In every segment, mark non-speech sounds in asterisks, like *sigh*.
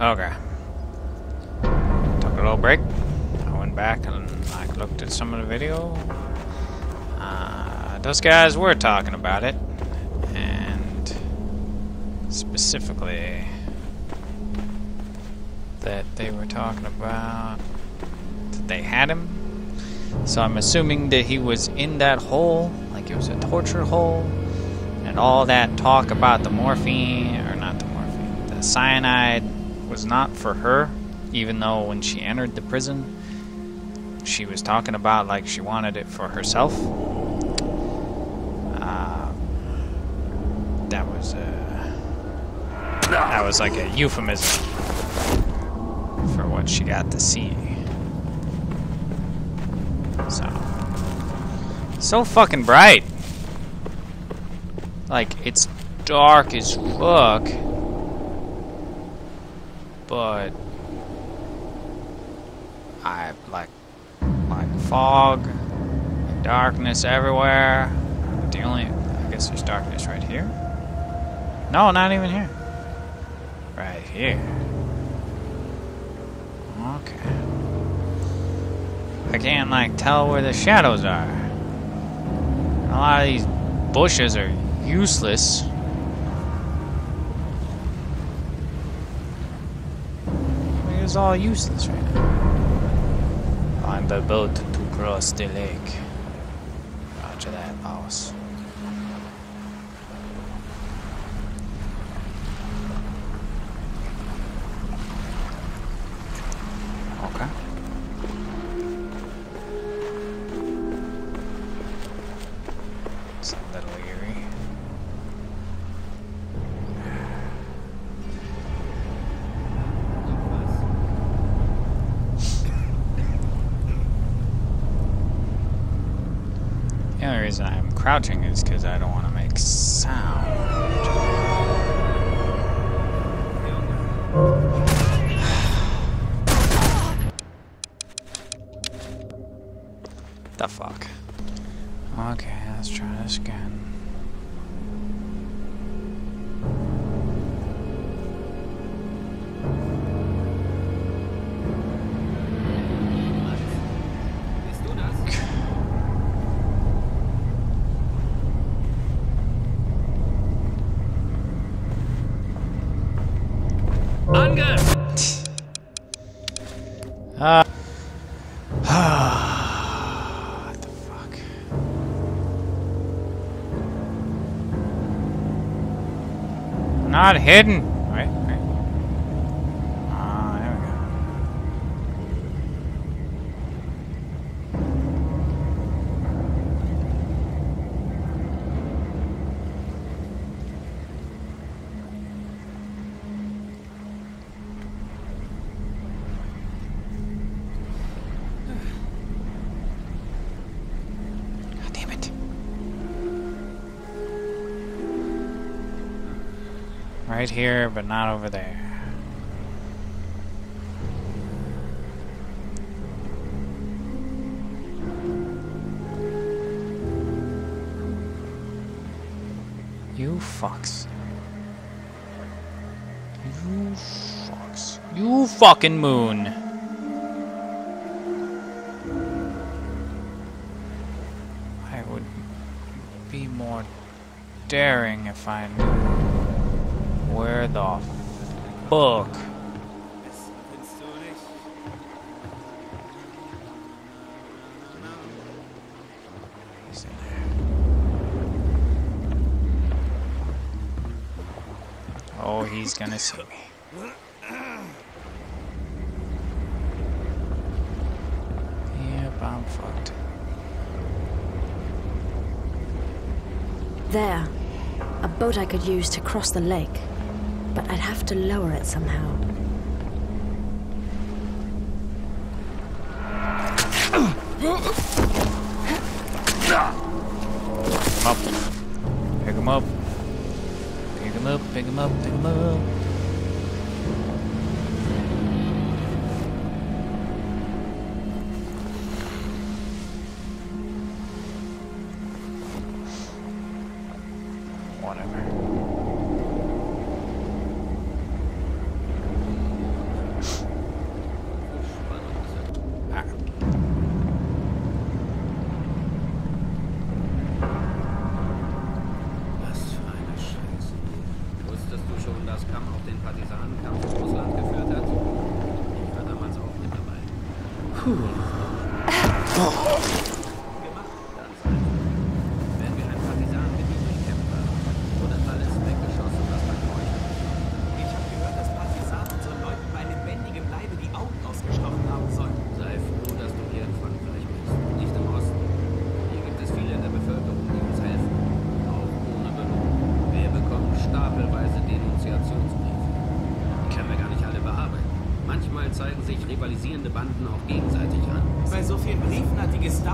Okay. Took a little break. I went back and like looked at some of the video. Uh, those guys were talking about it, and specifically that they were talking about that they had him. So I'm assuming that he was in that hole, like it was a torture hole, and all that talk about the morphine or not the morphine, the cyanide was not for her, even though when she entered the prison, she was talking about like she wanted it for herself. Uh, that was a that was like a euphemism for what she got to see. So so fucking bright. Like it's dark as fuck but I like like fog and darkness everywhere. The only I guess there's darkness right here. No, not even here. Right here. Okay. I can't like tell where the shadows are. A lot of these bushes are useless. Is all useless right now. Find the boat to cross the lake. Roger that, boss. Crouching is because I don't want to make sound. Not hidden. Right here, but not over there. You fucks. You fucks. You fucking moon. I would be more daring if I knew where the fuck. Oh, he's gonna see me. Yep, I'm fucked. There. A boat I could use to cross the lake. But I'd have to lower it somehow. up. Pick him up. Pick him up, pick him up, pick him up.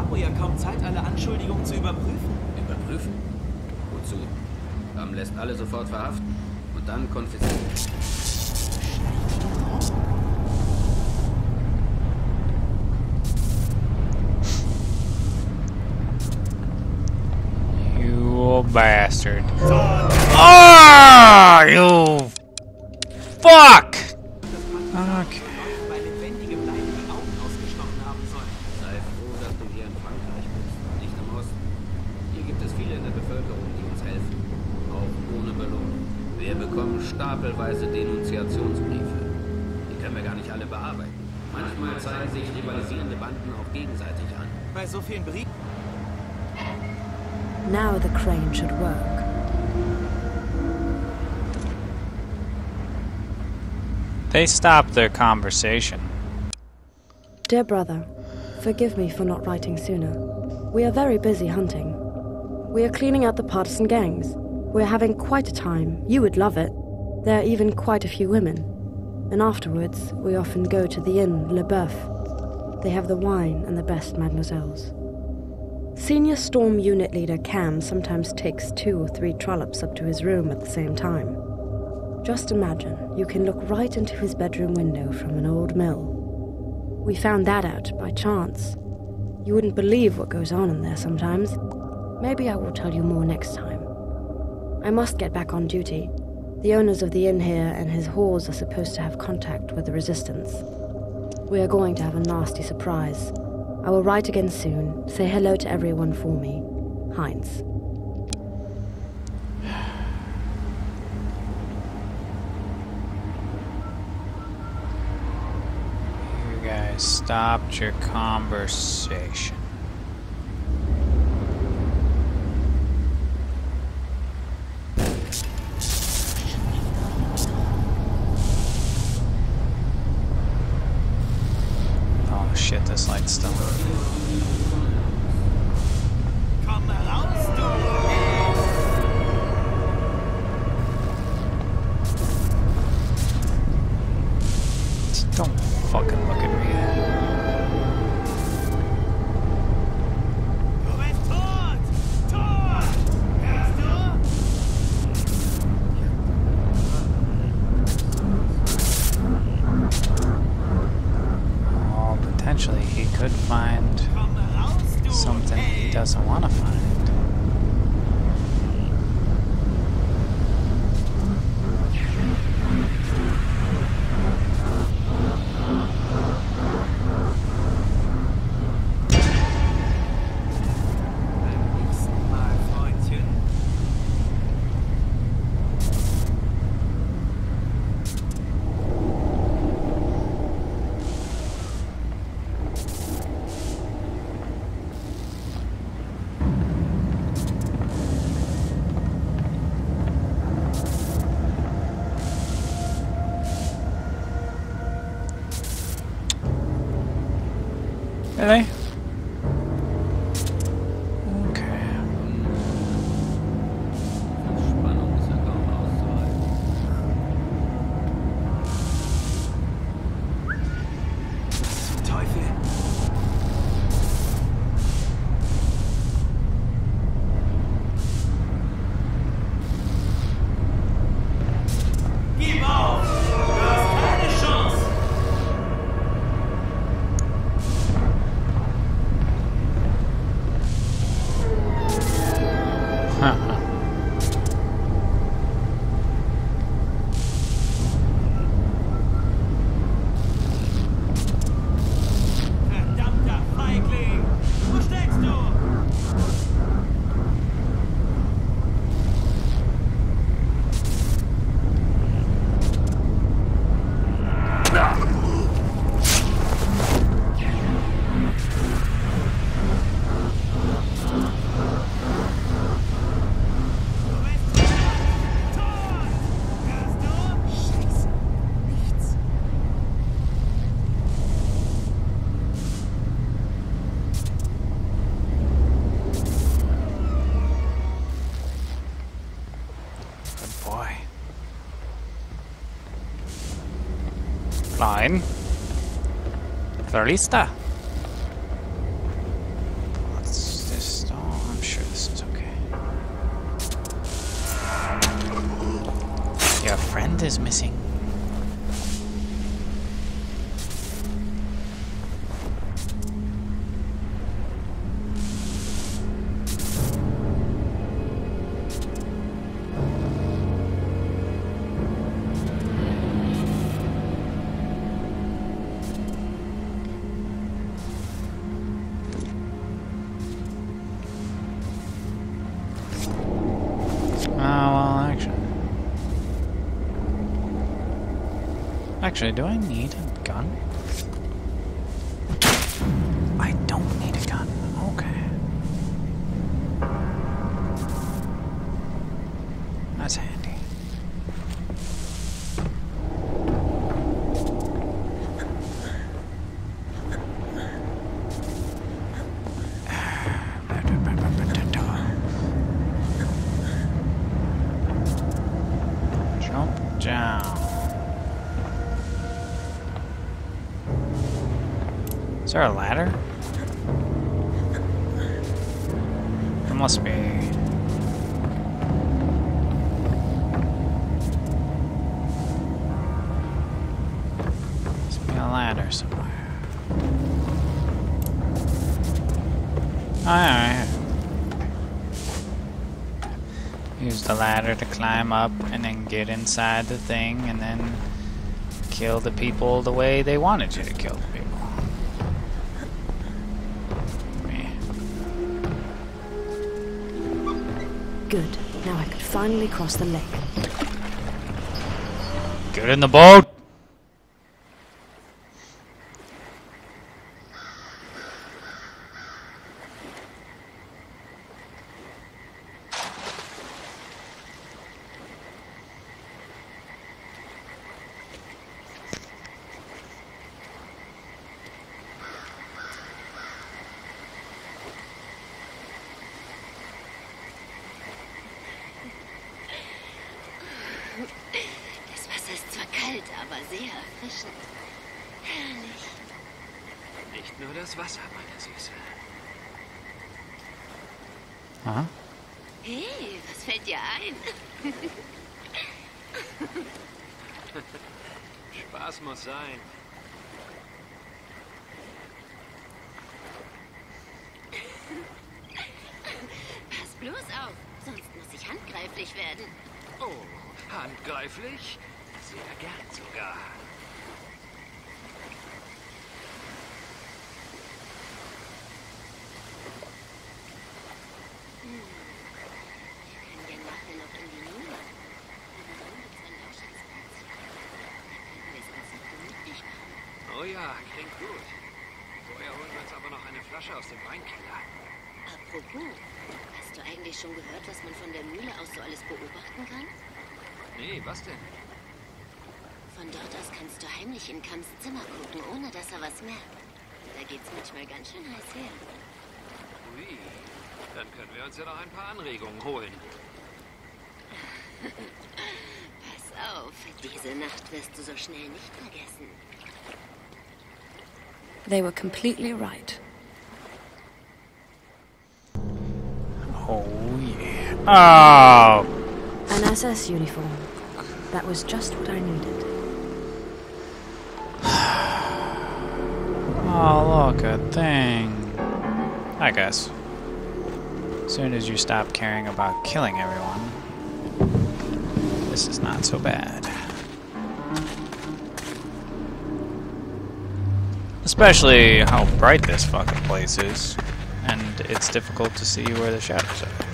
Gestapo ja kaum Zeit, alle Anschuldigungen zu überprüfen. Überprüfen? Wozu? Ram lässt alle sofort verhaften und dann konfiszieren. You bastard. Ah, stapelweise Denunziationsbriefe. Die können wir gar nicht alle bearbeiten. Manchmal zeigen sich rivalisierende Banden auch gegenseitig an. Bei so vielen Briefen. Now the crane should work. They stopped their conversation. Dear brother, forgive me for not writing sooner. We are very busy hunting. We are cleaning out the partisan gangs. We're having quite a time. You would love it. There are even quite a few women. And afterwards, we often go to the inn Le Boeuf. They have the wine and the best mademoiselles. Senior Storm Unit Leader Cam sometimes takes two or three trollops up to his room at the same time. Just imagine you can look right into his bedroom window from an old mill. We found that out by chance. You wouldn't believe what goes on in there sometimes. Maybe I will tell you more next time. I must get back on duty. The owners of the inn here and his whores are supposed to have contact with the resistance. We are going to have a nasty surprise. I will write again soon. Say hello to everyone for me. Heinz. You guys stopped your conversation. Oh shit, this light's still Komm raus, du! Don't fucking look at me. Du bist tot! Tot! Hörst du? Oh, potentially he could find Komm raus, du! something he doesn't want to find. Beim nächsten Mal, Freundchen. Really? naturalista Actually, do I need a gun? I don't need a gun. Okay. That's handy. Jump down. Is there a ladder? There must be. Must be a ladder somewhere. Alright. Use the ladder to climb up and then get inside the thing and then kill the people the way they wanted you to kill the people. Good. Now I could finally cross the lake. Get in the boat! Erfrischend. Herrlich. Nicht nur das Wasser, meine Süße. Aha. Hey, was fällt dir ein? *laughs* Spaß muss sein. Pass bloß auf, sonst muss ich handgreiflich werden. Oh, handgreiflich? Sehr gern sogar. Wir können ja nachher noch in die Mühle. Überall gibt's ein Lauschangsplatz. Da können wir es uns noch gemütlich machen. Oh ja, klingt gut. Vorher holen wir uns aber noch eine Flasche aus dem Weinkeller. Apropos, hast du eigentlich schon gehört, was man von der Mühle aus so alles beobachten kann? Nee, was denn? Von dort aus kannst du heimlich in Kams Zimmer gucken, ohne dass er was merkt. Da geht's manchmal ganz schön heiß her. Ui, dann können wir uns ja noch ein paar Anregungen holen. *laughs* Pass auf, diese Nacht wirst du so schnell nicht vergessen. They were completely right. Oh yeah. Oh! An SS uniform. That was just what I needed. *sighs* Oh, look, a thing. I guess. As soon as you stop caring about killing everyone, this is not so bad. Especially how bright this fucking place is, and it's difficult to see where the shadows are.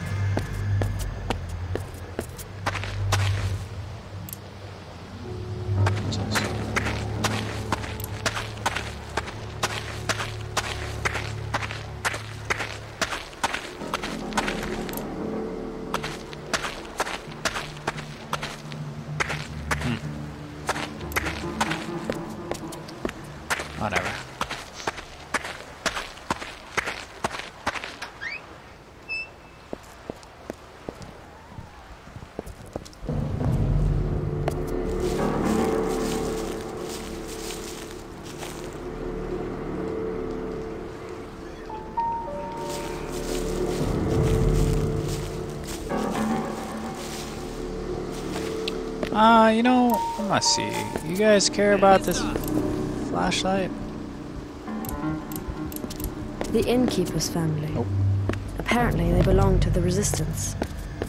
Uh, you know, let's see. You guys care about this flashlight? The innkeeper's family. Nope. Apparently, they belong to the Resistance.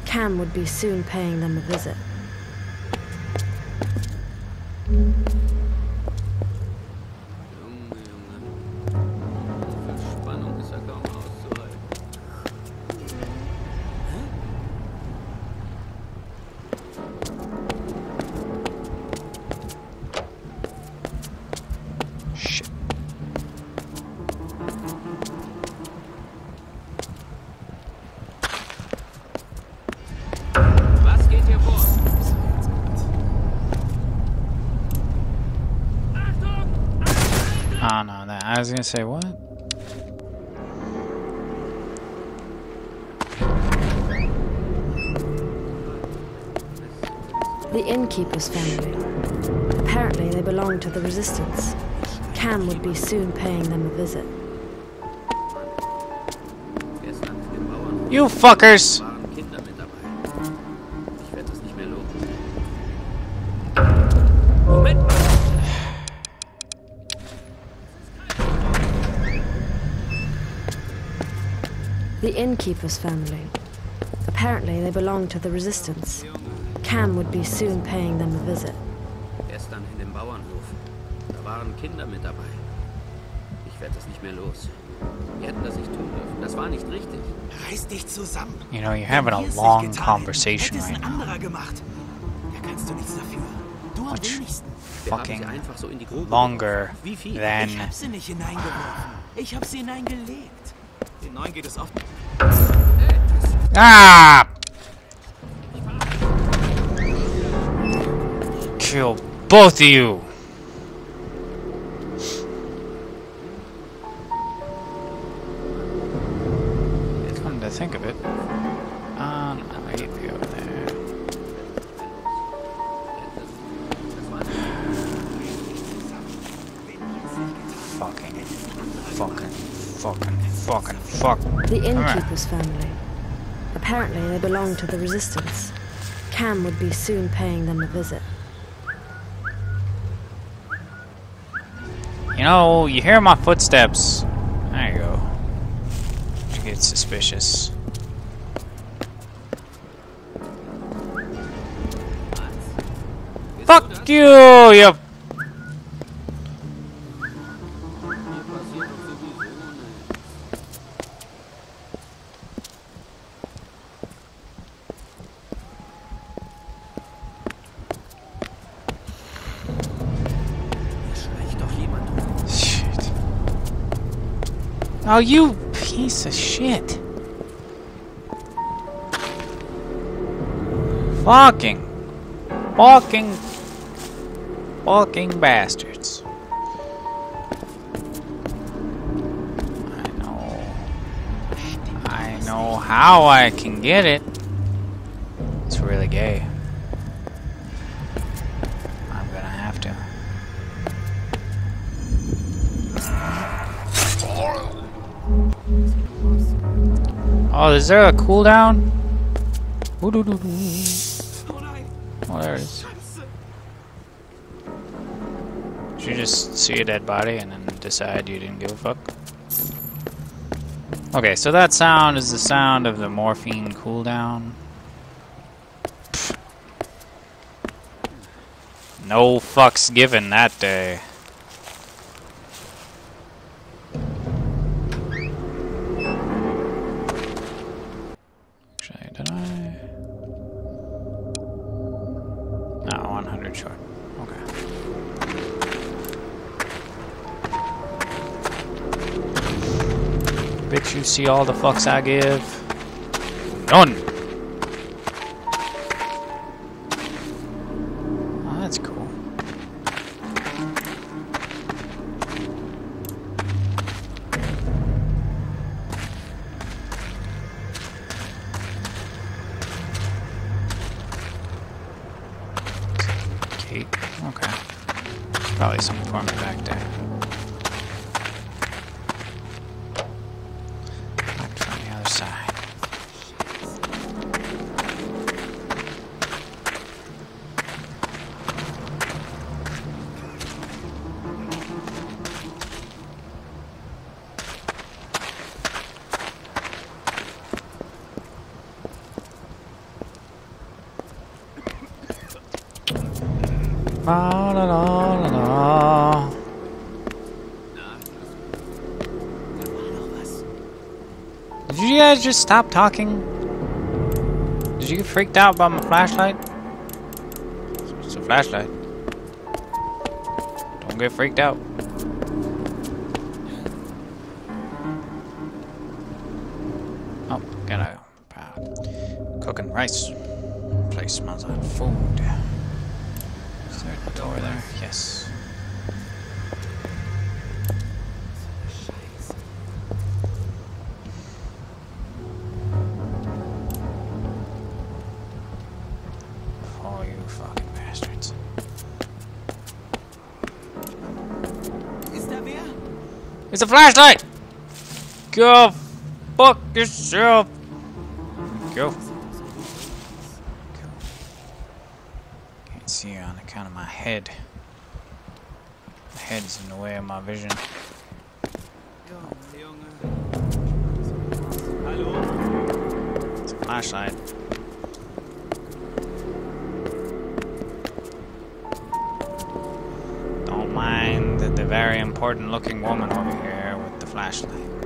Cam would be soon paying them a visit. The innkeeper's family. Apparently, they belong to the Resistance. Cam would be soon paying them a visit. Gestern in dem Bauernhof You fuckers! waren Kinder mit dabei. Ich werde das nicht mehr los. Moment mal! The innkeeper's family. Apparently, they belong to the Resistance. Cam would be soon paying them a visit. Gestern in dem Bauernhof. Da waren Kinder mit dabei. Ich werde das nicht mehr los. Wir hätten das nicht tun dürfen. Das war nicht richtig. Reiß dich zusammen. You know, you're having a long conversation right now. Da kannst du nichts dafür. Du am Much wenigsten. Fucking sie einfach so in die Grube longer geworfen. Wie viel? than Ich hab sie nicht hineingeworfen. Ich hab sie hineingelegt. Den Neuen geht es oft. Ah! Kill both of you! Come to think of it, um, I might be over there. Fucking, fucking, fucking, fucking, fuck. The innkeeper's family. Apparently, they belong to the Resistance. Cam would be soon paying them a visit. Know, you hear my footsteps. There you go. You get suspicious. Fuck you, you. Oh, you piece of shit. Fucking. Fucking. Fucking bastards. I know. I know how I can get it. It's really gay. Oh, is there a cooldown? Oh there it is. Did you just see a dead body and then decide you didn't give a fuck? Okay, so that sound is the sound of the morphine cooldown. No fucks given that day. You see all the fucks I give? None! Oh, that's cool. Okay. Probably some farmer back there. Guys just stop talking? Did you get freaked out by my flashlight? It's a flashlight. Don't get freaked out. Oh, got a pot. Cooking rice. Place smells like food. Is there a door there? Yes. It's a flashlight! Go fuck yourself! Go. Can't see you on account of my head. My head's in the way of my vision. It's a flashlight. Important looking woman over here with the flashlight.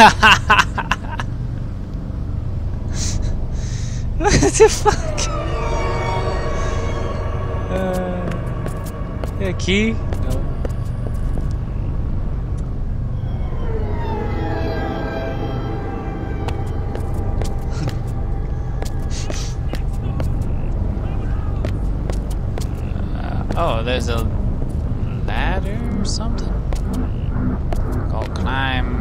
What the fuck? Uh, yeah, key? No. *laughs* Oh, there's a ladder or something? I'll climb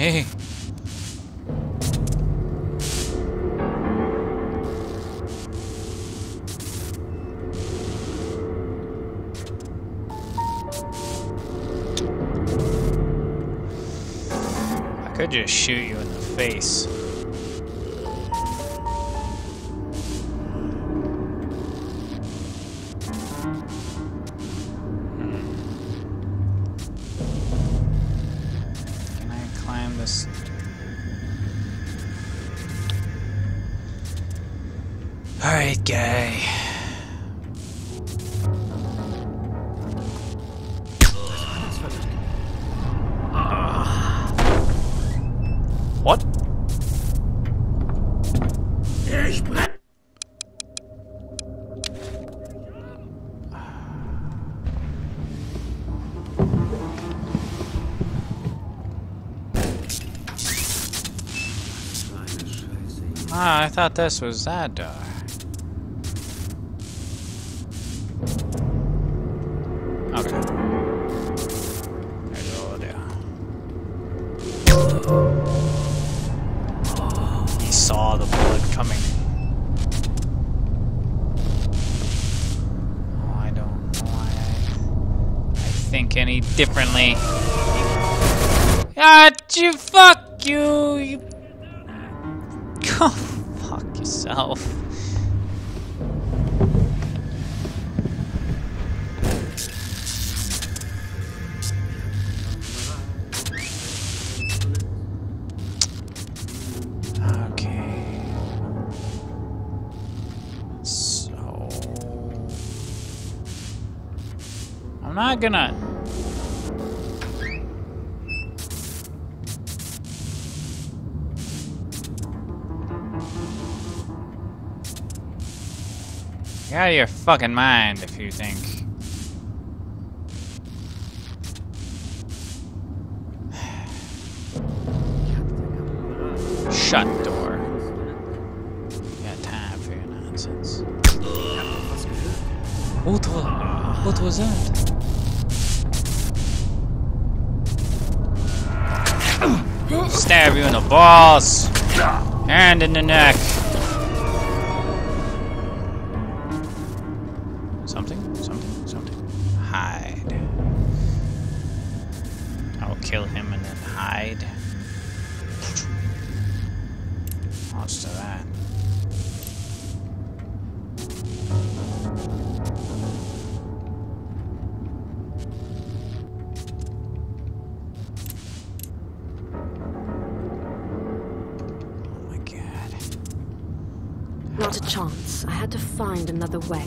Hey. I could just shoot you in the face. Ah, I thought this was that door. Not gonna. You're out of your fucking mind if you think. Shut door. Got time for your nonsense. What, wa- what was that? Balls Hand in the neck. Something, something, something. Hide. I'll kill him and then hide. What's that? Find another way.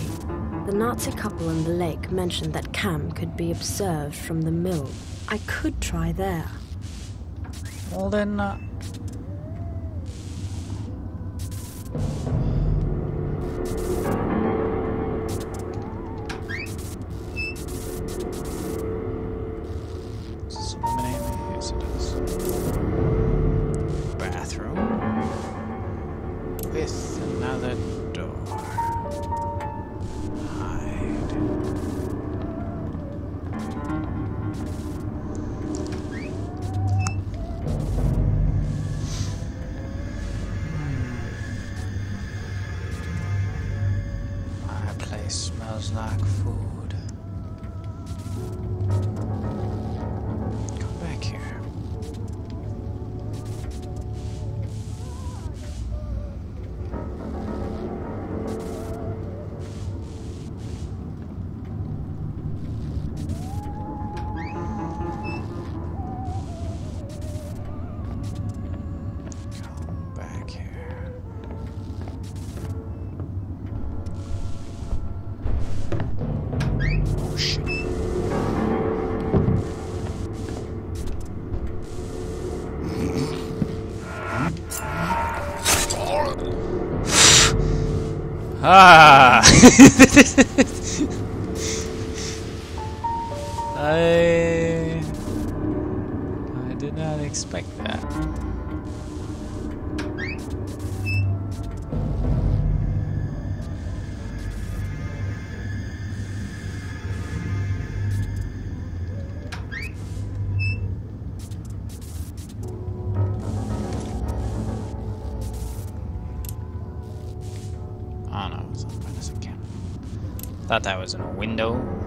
The Nazi couple in the lake mentioned that Cam could be observed from the mill. I could try there. Well then, uh, Ah! *laughs* I I did not expect that. I thought that was in a window.